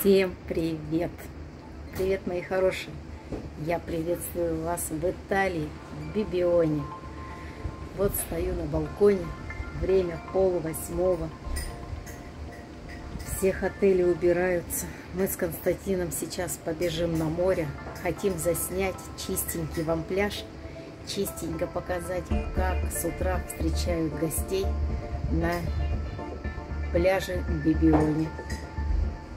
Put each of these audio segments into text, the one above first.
Всем привет! Привет, мои хорошие! Я приветствую вас в Италии, в Бибионе. Вот стою на балконе, время пол восьмого. Всех отели убираются. Мы с Константином сейчас побежим на море. Хотим заснять чистенький вам пляж, чистенько показать, как с утра встречают гостей на пляже в Бибионе.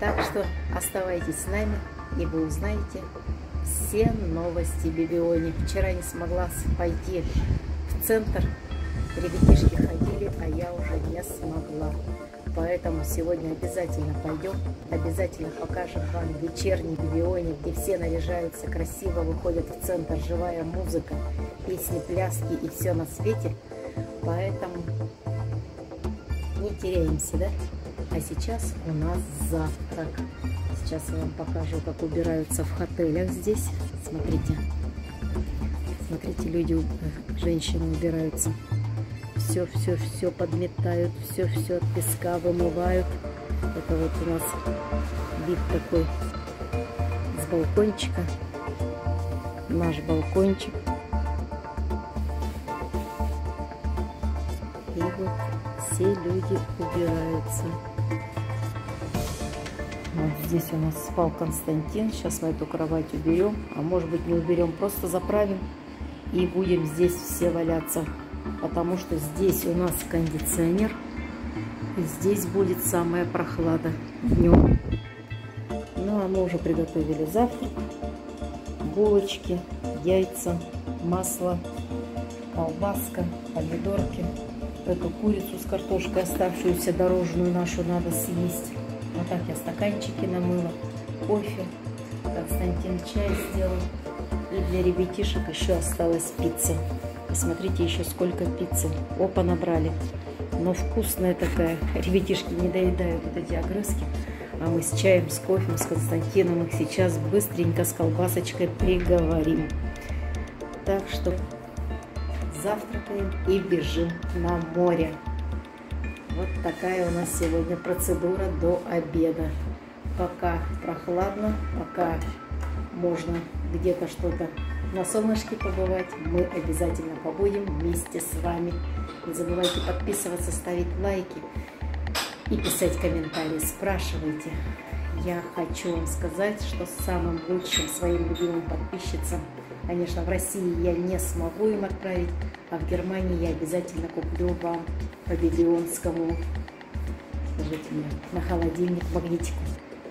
Так что оставайтесь с нами, и вы узнаете все новости Бибионе. Вчера не смогла пойти в центр. Ребятишки ходили, а я уже не смогла. Поэтому сегодня обязательно пойдем, обязательно покажем вам вечерний Бибионе, где все наряжаются красиво, выходят в центр, живая музыка, песни, пляски и все на свете. Поэтому не теряемся, да? А сейчас у нас завтрак. Сейчас я вам покажу, как убираются в отелях здесь. Смотрите. Смотрите, люди, женщины убираются. Все, все, все подметают, все, все от песка вымывают. Это вот у нас вид такой с балкончика. Наш балкончик. И вот все люди убираются. Вот здесь у нас спал Константин. Сейчас мы эту кровать уберем. А может быть не уберем, просто заправим. И будем здесь все валяться. Потому что здесь у нас кондиционер. И здесь будет самая прохлада днем. Ну а мы уже приготовили завтрак. Булочки, яйца, масло, колбаска, помидорки. Эту курицу с картошкой оставшуюся дорожную нашу надо съесть. Вот так я стаканчики намыла, кофе, Константин чай сделал. И для ребятишек еще осталась пицца. Посмотрите еще сколько пиццы. Опа, набрали. Но вкусная такая. Ребятишки не доедают вот эти огрызки. А мы с чаем, с кофе, с Константином их сейчас быстренько с колбасочкой приговорим. Так что завтракаем и бежим на море. Вот такая у нас сегодня процедура до обеда. Пока прохладно, пока можно где-то что-то на солнышке побывать, мы обязательно побудем вместе с вами. Не забывайте подписываться, ставить лайки и писать комментарии. Спрашивайте. Я хочу вам сказать, что самым лучшим своим любимым подписчицам – Конечно, в России я не смогу им отправить, а в Германии я обязательно куплю вам по бибионскому, скажите мне, на холодильник магнитику.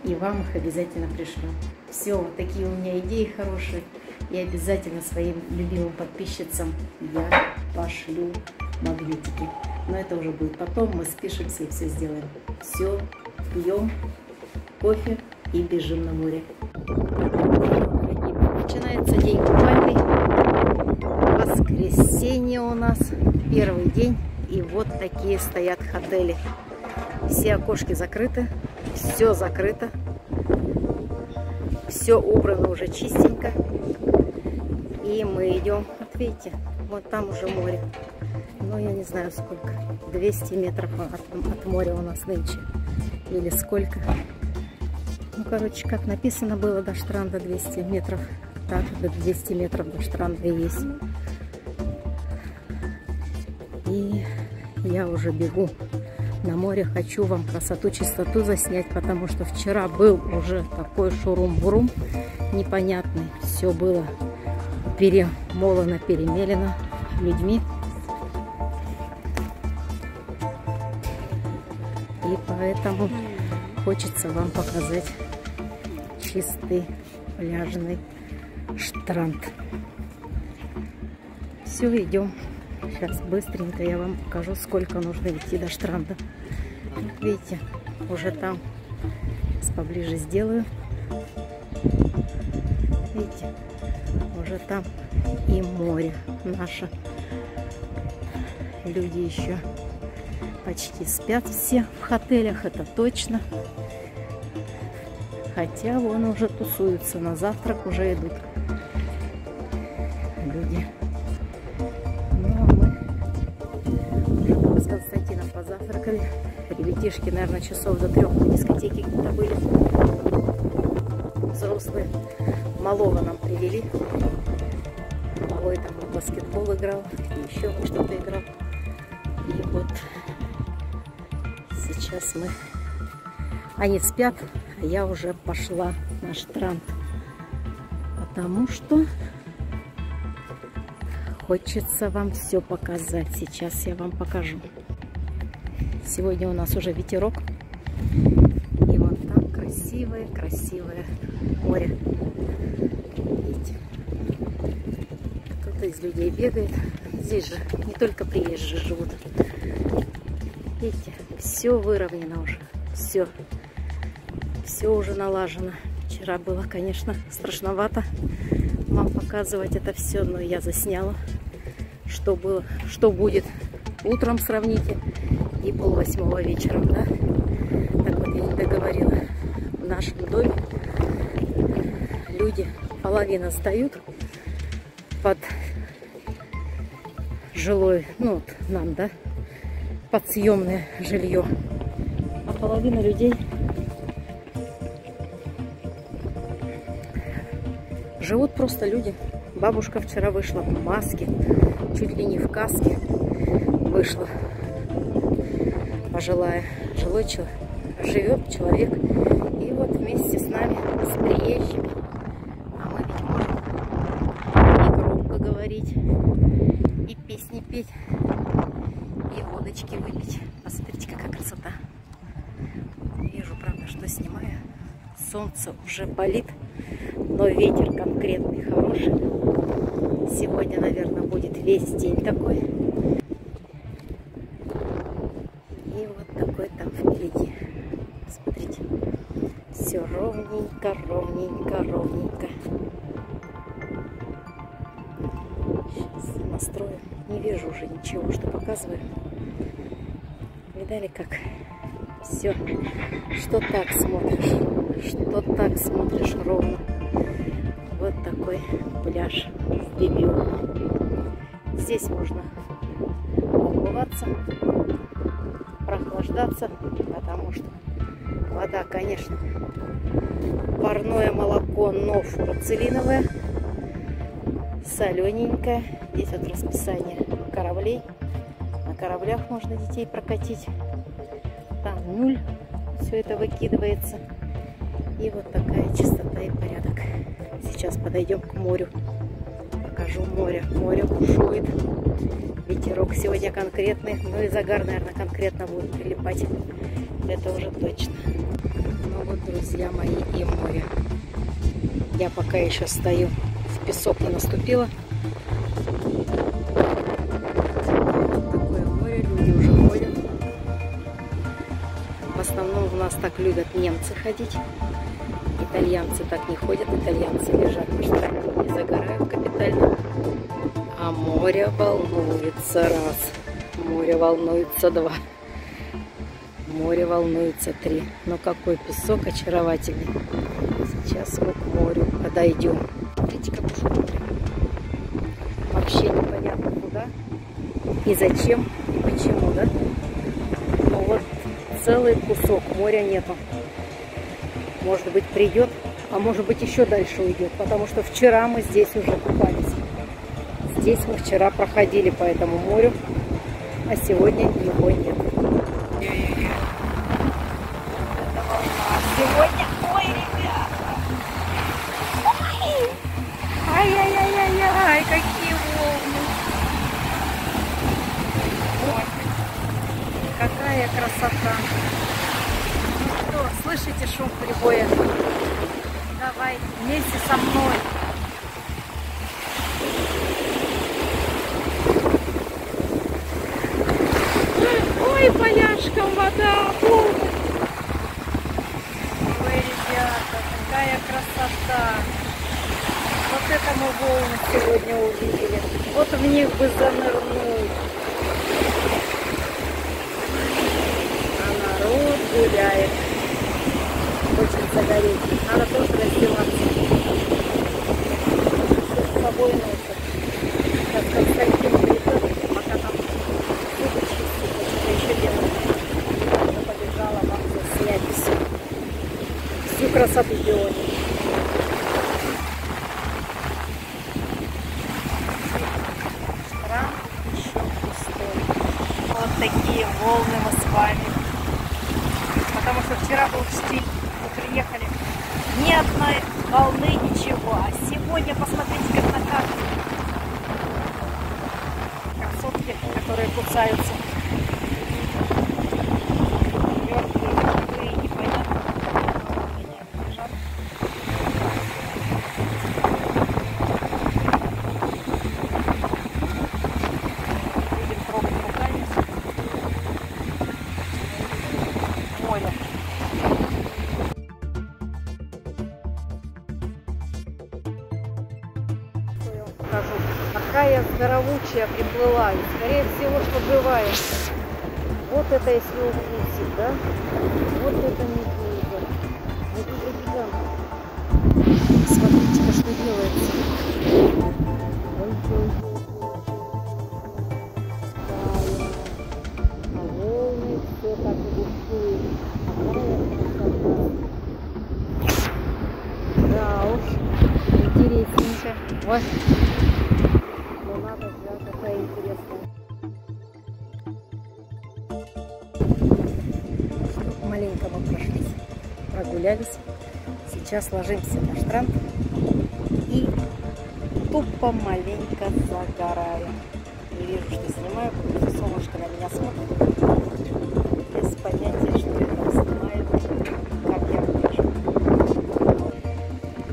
И вам их обязательно пришлю. Все, такие у меня идеи хорошие. И обязательно своим любимым подписчицам я пошлю магнитики. Но это уже будет потом, мы спишемся и все сделаем. Все, пьем кофе и бежим на море. Начинается день купальный. Воскресенье у нас. Первый день. И вот такие стоят отели. Все окошки закрыты. Все закрыто. Все убрано уже чистенько. И мы идем. Вот видите, вот там уже море. Ну, я не знаю сколько. 200 метров от, от моря у нас нынче. Или сколько. Ну, короче, как написано было, до штранда 200 метров так, до 200 метров до штранда есть. Я уже бегу на море. Хочу вам красоту, чистоту заснять, потому что вчера был уже такой шурум-бурум непонятный. Все было перемолено, перемелено людьми. И поэтому хочется вам показать чистый пляжный штранд. Все, идем. Сейчас быстренько я вам покажу, сколько нужно идти до штранда. видите, уже там сейчас поближе сделаю. Видите, уже там и море наше. Люди еще почти спят все в отелях, это точно. Хотя вон уже тусуются, на завтрак уже идут Ребятишки, наверное, часов до трех на дискотеке где-то были. взрослые. Малого нам привели. Малой там в баскетбол играл, еще что-то играл. И вот сейчас мы... Они спят, а я уже пошла на штрант. Потому что хочется вам все показать. Сейчас я вам покажу. Сегодня у нас уже ветерок. И вот там красивое-красивое море. Видите? Кто-то из людей бегает. Здесь же не только приезжие живут. Видите, все выровнено уже. Все. Все уже налажено. Вчера было, конечно, страшновато вам показывать это все, но я засняла, что было, что будет. Утром сравните и пол восьмого вечером, да? Так вот я не договорила. В нашем доме люди, половина стоят под жилой, ну вот нам, да, под съемное жилье. А половина людей Живут просто люди. Бабушка вчера вышла в маске, чуть ли не в каске вышла. Пожилая, жилой человек, живет человек. И вот вместе с нами, с приезжими, а мы ведь можем и громко говорить, и песни петь, и водочки выпить. Посмотрите, какая красота. Вижу, правда, что снимаю. Солнце уже палит но ветер конкретный хороший. Сегодня, наверное, будет весь день такой. И вот такой там впереди. Смотрите. Все ровненько, ровненько, ровненько. Сейчас настрою. Не вижу уже ничего, что показываю. Видали, как все, что так смотришь, что так смотришь ровно. Вот такой пляж в Бибио. Здесь можно умываться, прохлаждаться, потому что вода, конечно, парное молоко, но фурцелиновое, солененькое. Здесь вот расписание кораблей. На кораблях можно детей прокатить. Там нуль все это выкидывается. И вот такая чистота и порядок. Сейчас подойдем к морю. Покажу море. Море бушует. Ветерок сегодня конкретный. Ну и загар, наверное, конкретно будет прилипать. Это уже точно. Друзья мои, и море. Я пока еще стою. В песок не наступила. Такое море, люди уже ходят. В основном у нас так любят немцы ходить. Итальянцы так не ходят, итальянцы лежат на штанге и загорают капитально. А море волнуется раз, море волнуется два, море волнуется три. Но какой песок очаровательный. Сейчас мы к морю подойдем. Смотрите, как. Вообще непонятно куда и зачем и почему, да? Ну вот целый кусок моря нету может быть, придет, а может быть, еще дальше уйдет, потому что вчера мы здесь уже купались. Здесь мы вчера проходили по этому морю, а сегодня его нет. Сегодня, ой, ребята, ой, ай-яй-яй-яй, какие волны. Ой, какая красота слышите шум прибоя? Давай вместе со мной. Ой, поляшком вода. Ой, ребята, какая красота. Вот это мы волны сегодня увидели. Вот в них бы занырнуть. А народ гуляет очень загореть. Надо тоже раздеваться. С собой носят. Сейчас Константин придет, пока там зубы чистит, еще делать. Я побежала вам заснять всю, всю красоту Биони. волны мы с вами. Потому что вчера был штиль, мы приехали. Ни одной волны, ничего. А сегодня посмотрите, как на карте. Как сотки, которые кусаются. Мертвые, живые, непонятно. Жарко. Будем трогать руками. Море. Что я вам покажу? Какая здоровучая приплыла. Живая. Вот это если укусит, да? Вот это медуза. Сейчас ложимся на штранг и тупо маленько загораем. Не вижу, что снимаю, потому что солнышко на меня смотрит. Без понятия, что я там снимаю, как я вижу.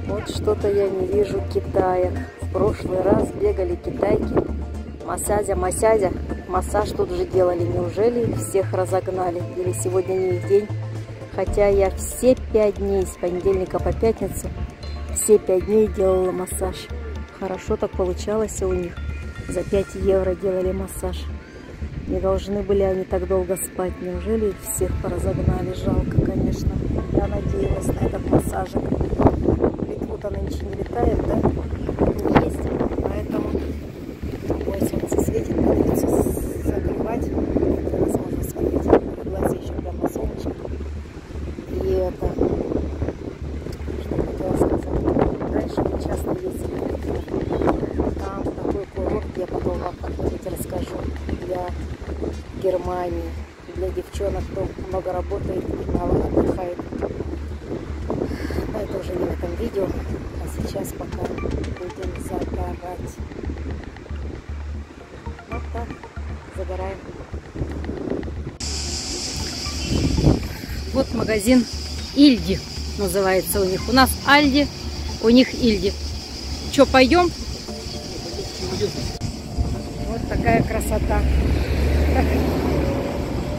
Вот что-то я не вижу китаек. В прошлый раз бегали китайки. Масязя, масязя. Массаж тут же делали. Неужели всех разогнали? Или сегодня не день? Хотя я все пять дней, с понедельника по пятницу, все пять дней делала массаж. Хорошо так получалось у них. За 5 евро делали массаж. Не должны были они так долго спать. Неужели их всех поразогнали? Жалко, конечно. Я надеялась на этот массажик. Литву-то нынче не летает, да? Не ездит. Поэтому... Ой, солнце светит, придется закрывать. Невозможно смотреть. В глазе еще прямо солнышко. И это... Что хотела сказать? Раньше мы часто ездили. Там такой курорт, я потом вам как-нибудь расскажу, для Германии, для девчонок, кто много работает мало отдыхает. Но это уже не в этом видео, а сейчас пока будем загорать. Вот так, загораем. Вот магазин Ильди называется у них. У нас Альди, у них Ильди. Че, пойдем? Вот такая красота.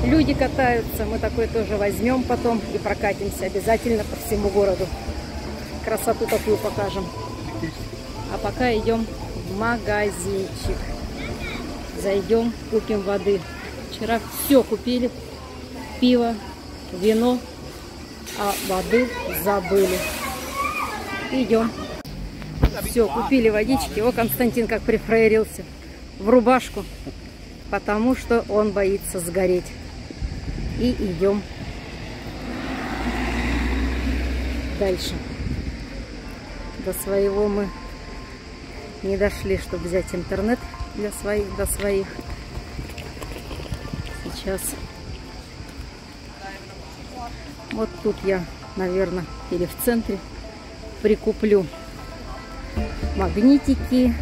Люди катаются, мы такой тоже возьмем потом и прокатимся обязательно по всему городу. Красоту такую покажем. А пока идем в магазинчик. Зайдем, купим воды. Вчера все купили. Пиво, вино, а воды забыли. Идем. Все, купили водички. О, Константин как прифраерился в рубашку, потому что он боится сгореть. И идем дальше. До своего мы не дошли, чтобы взять интернет для своих, до своих. Сейчас вот тут я, наверное, или в центре прикуплю магнитики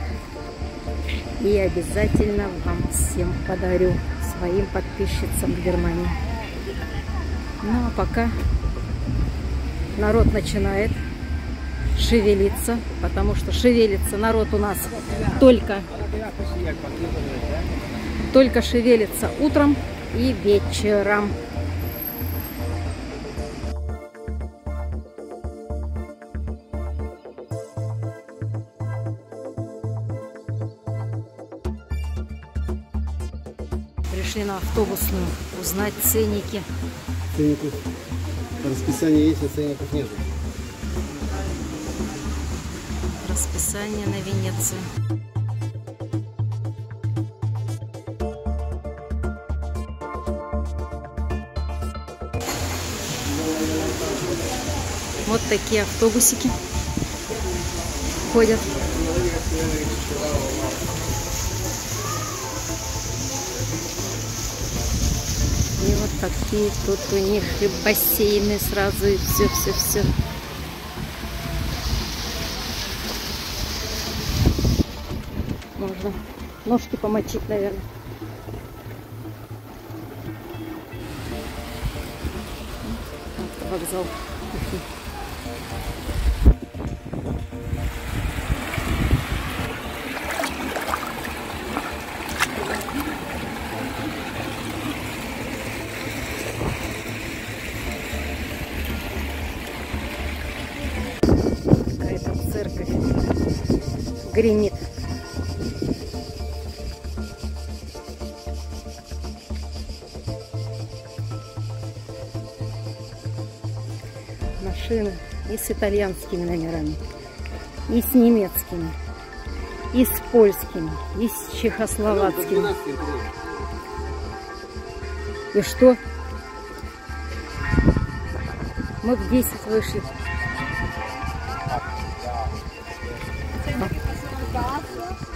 и обязательно вам всем подарю своим подписчицам в Германии. Ну а пока народ начинает шевелиться, потому что шевелится народ у нас только, только шевелится утром и вечером. Пришли на автобусную узнать ценники. Ценников. Расписание есть, а ценников нет. Расписание на Венецию. Вот такие автобусики ходят. Какие тут у них и бассейны сразу, и все-все-все. Можно ножки помочить, наверное. Вокзал. Гремит. Машины и с итальянскими номерами, и с немецкими, и с польскими, и с чехословацкими. И что? Мы в 10 вышли.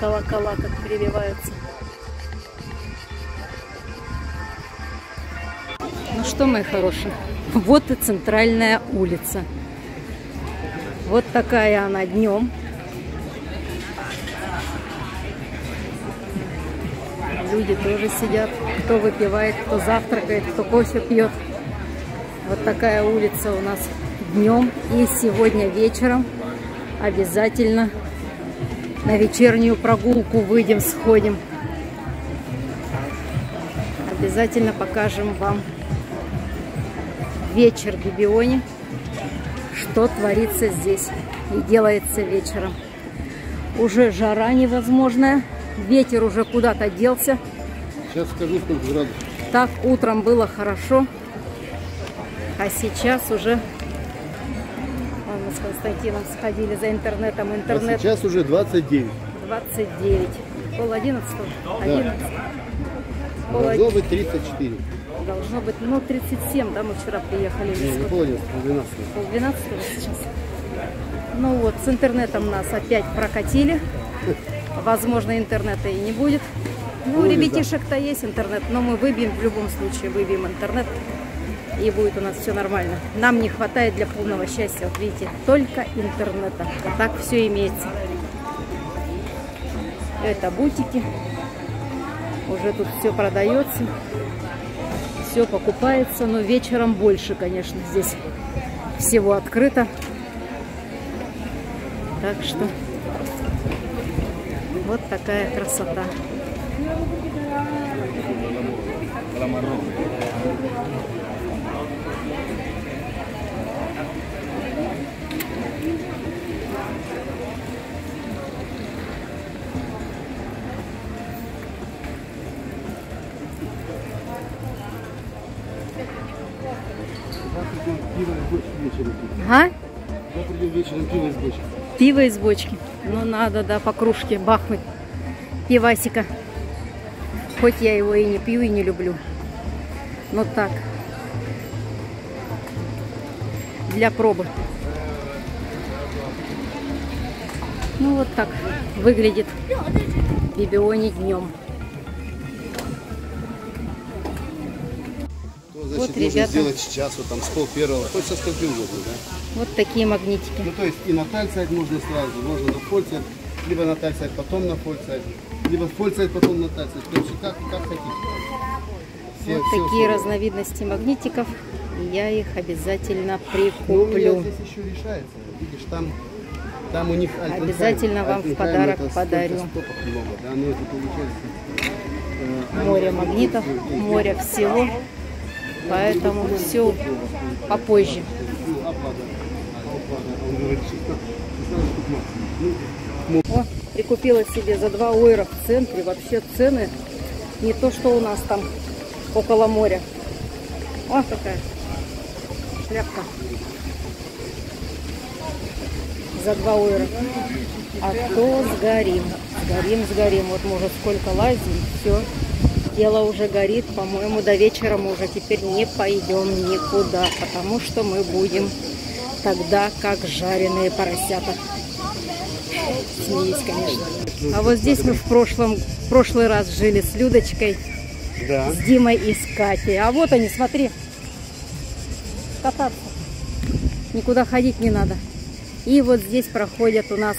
Колокола как переливаются. Ну что, мои хорошие, вот и центральная улица. Вот такая она днем. Люди тоже сидят, кто выпивает, кто завтракает, кто кофе пьет. Вот такая улица у нас днем. И сегодня вечером обязательно на вечернюю прогулку выйдем, сходим. Обязательно покажем вам вечер в Бибионе, что творится здесь и делается вечером. Уже жара невозможная, ветер уже куда-то делся. Сейчас скажу, сколько градусов. Так утром было хорошо, а сейчас уже... С Константином сходили за интернетом. А Интернет сейчас уже 29. 29. Пол одиннадцатого? Одиннадцать. Пол Должно быть 34. Должно быть, ну, 37, да, мы вчера приехали. Не, не пол 11, пол 12. Пол двенадцатого сейчас. Ну вот, с интернетом нас опять прокатили. Возможно, интернета и не будет. Ну, у да. ребятишек-то есть интернет, но мы выбьем в любом случае, выбьем интернет. И будет у нас все нормально. Нам не хватает для полного счастья, вот видите, только интернета. Вот так все имеется. Это бутики. Уже тут все продается. Все покупается, но вечером больше, конечно, здесь всего открыто. Так что вот такая красота. А? Завтра идем вечером пиво из бочки. Пиво из бочки. Ну надо, да, по кружке бахнуть. Пивасика. Хоть я его и не пью, и не люблю. Но так. Для пробы. Ну вот так выглядит Бибиони днем. Значит, Вот, ребята. сделать сейчас, вот там с пол первого, хоть со скольки угодно, да? Вот такие магнитики. Ну, то есть и на тальцайт можно сразу, можно на фольцайт, либо на тальцайт, потом на фольцайт, либо фольцайт, потом на тальцайт. Есть как, как хотите. Все- Вот все такие условия. разновидности магнитиков. И я их обязательно Ну, прикуплю. здесь еще решается. Видишь, там, там у них Альтенхайм. Обязательно вам в Альтенхайм подарок это подарю. много, да, но это получается. э, море магнитов, море всего. Поэтому все попозже. ну, оплата. Оплата. Он говорит, 16 штук максимум. Ну, О, прикупила себе за 2 ойра в центре. Вообще цены не то, что у нас там около моря. О, какая шляпка. За 2 ойра. А то сгорим. Сгорим, сгорим. Вот мы уже сколько лазим, все. Дело уже горит. По-моему, до вечера мы уже теперь не пойдем никуда, потому что мы будем тогда как жареные поросята. Смеюсь, конечно. А вот здесь мы в прошлом, в прошлый раз жили с Людочкой. Да. с Димой и с Катей. А вот они, смотри, кататься. Никуда ходить не надо. И вот здесь проходят у нас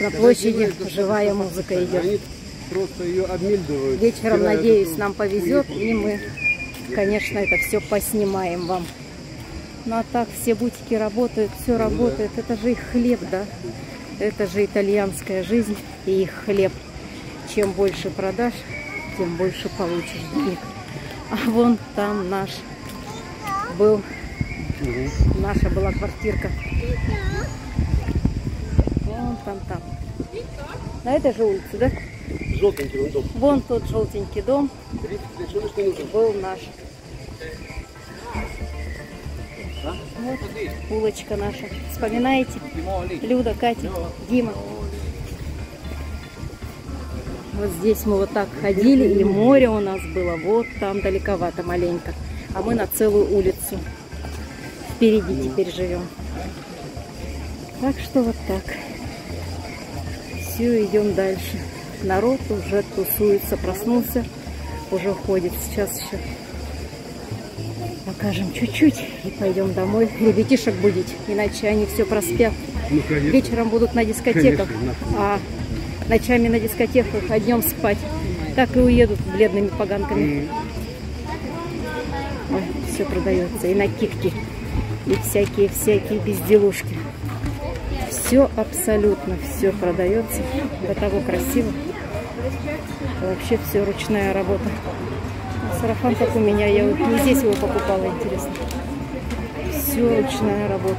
на площади живая музыка идет. Просто ее обмельдывают. Вечером, надеюсь, нам повезет, и мы, конечно, это все поснимаем вам. Ну а так все бутики работают, все работает. Это же их хлеб, да? Это же итальянская жизнь и их хлеб. Чем больше продашь, тем больше получишь денег. А вон там наш был, Мгм. наша была квартирка. Вон там, там. На этой же улице, да? Желтенький вон дом. Вон тот желтенький дом 30 лет, что ж не нужен? был наш. Вот улочка наша. Вспоминаете? Люда, Катя, Дима. Вот здесь мы вот так ходили, и море у нас было вот там далековато маленько. А мы на целую улицу впереди теперь живем. Так что вот так. Все, идем дальше. Народ уже тусуется, проснулся, уже ходит. Сейчас еще покажем чуть-чуть и пойдем домой ребятишек будить, иначе они все проспят. Ну, конечно. Вечером будут на дискотеках, Конечно, а ночами на дискотеках, а днем спать. Так и уедут бледными поганками. Ой, все продается. И накидки, и всякие-всякие безделушки. Все абсолютно, все продается. До того красиво. Вообще все ручная работа. Сарафан как у меня, я вот не здесь его покупала, интересно. Все ручная работа.